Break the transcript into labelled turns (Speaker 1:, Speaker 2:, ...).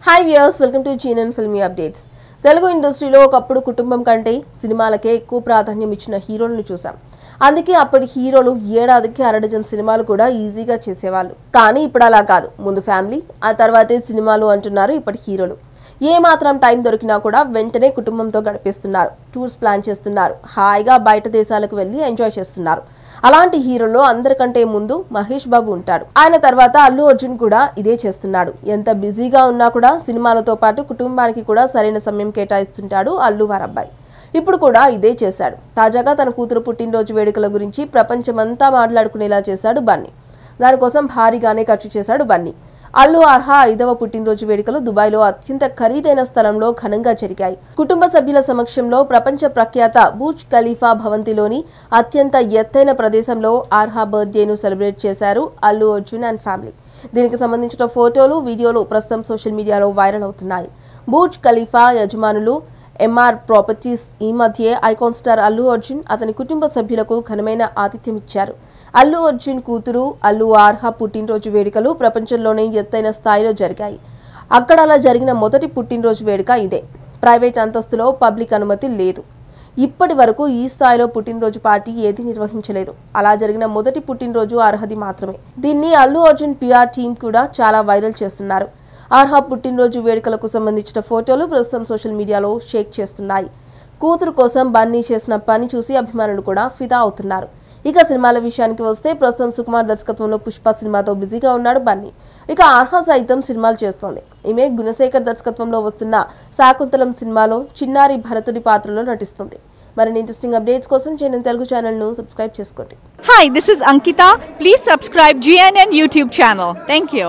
Speaker 1: Hi viewers welcome to GNN filmy updates Telugu ఇండస్ట్రీలో ఒకప్పుడు కుటుంబం కంటే సినిమాలకే ఎక్కువ ప్రాధాన్యం ఇచ్చిన హీరోలను చూసాం అందుకే అప్పటి హీరోలు ఏడాదికి అరడజన్ సినిమాలు కూడా ఈజీగా చేసేవాళ్ళు. కానీ ఇప్పుడు అలా కాదు. ముందు ఫ్యామిలీ ఆ తర్వాతే సినిమాలు అంటున్నారు ఇప్పటి హీరోలు. ఏ మాత్రం టైం దొరికినా కూడా వెంటనే కుటుంబంతో గడిపేస్తున్నారు. టూర్స్ ప్లాన్ చేస్తున్నారు. హాయిగా బయట దేశాలకు వెళ్ళి ఎంజాయ్ చేస్తున్నారు. అలాంటి హీరోలో అందరికంటే ముందు మహేష్ బాబు ఉంటాడు. ఆయన తర్వాత అల్లు అర్జున్ కూడా ఇదే చేస్తున్నాడు. ఎంత బిజీగా ఉన్నా కూడా సినిమాలతో పాటు కుటుంబానికి కూడా సరైన సమయం కేటాయిస్తుంటాడు అల్లు వారబ్బాయి. ఇప్పుడు కూడా ఇదే చేశాడు. తాజాగా తన కూతురు పుట్టినరోజు వేడుకల గురించి ప్రపంచమంతా మాట్లాడుకునేలా చేశాడు బన్నీ. దానికోసం భారీగానే ఖర్చు చేశాడు బన్నీ. అల్లు అర్హా ఐదవ పుట్టినరోజు వేడుకలు దుబాయ్లో అత్యంత ఖరీదైన స్థలంలో ఘనంగా జరిగాయి. కుటుంబ సభ్యుల సమక్షంలో ప్రపంచ ప్రఖ్యాత బూజ్ ఖలీఫా భవంతిలోని అత్యంత ఎత్తైన ప్రదేశంలో అర్హా బర్త్డేను సెలబ్రేట్ చేశారు అల్లు అర్జున్ అండ్ ఫ్యామిలీ. దీనికి సంబంధించిన ఫోటోలు వీడియోలు ప్రస్తుతం సోషల్ మీడియాలో వైరల్ అవుతున్నాయి. బూజ్ ఖలీఫా యజమానులు ఎంఆర్ ప్రాపర్టీస్ ఈ మధ్యే ఐకాన్ స్టార్ అల్లు అర్జున్ అతని కుటుంబ సభ్యులకు ఘనమైన ఆతిథ్యం ఇచ్చారు. అల్లు అర్జున్ కూతురు అల్లు ఆర్హా పుట్టినరోజు వేడుకలు ప్రపంచంలోనే ఎత్తైన స్థాయిలో జరిగాయి. అక్కడ అలా జరిగిన మొదటి పుట్టినరోజు వేడుక ఇదే. ప్రైవేట్ అంతస్తులో పబ్లిక్ అనుమతి లేదు. ఇప్పటి వరకు ఈ స్థాయిలో పుట్టినరోజు పార్టీ ఏది నిర్వహించలేదు. అలా జరిగిన మొదటి పుట్టినరోజు అర్హది మాత్రమే. దీన్ని అల్లు అర్జున్ పిఆర్ టీం కూడా చాలా వైరల్ చేస్తున్నారు. అర్హా పుట్టినరోజు వేడుకలకు సంబంధించిన ఫోటోలు ప్రస్తుతం సోషల్ మీడియాలో షేక్ చేస్తున్నాయి. కూతురు కోసం బన్నీ చేసిన పని చూసి అభిమానులు కూడా ఫిదా అవుతున్నారు. ఇక సినిమాల విషయానికి వస్తే ప్రస్తుతం సుకుమార్ దర్శకత్వంలో పుష్ప సినిమాతో బిజీగా ఉన్నాడు బన్నీ. ఇక ఆర్హా సైతం సినిమాలు చేస్తోంది. ఈమె గుణశేఖర్ దర్శకత్వంలో వస్తున్న శాకుంతలం సినిమాలో చిన్నారి భరతుడి పాత్రలో నటిస్తుంది. మరిన్ని ఇంట్రెస్టింగ్ అప్డేట్స్ కోసం నేను తెలుగు ఛానల్ను సబ్స్క్రైబ్ చేసుకోండి.
Speaker 2: Hi this is Ankita please subscribe GNN YouTube channel thank you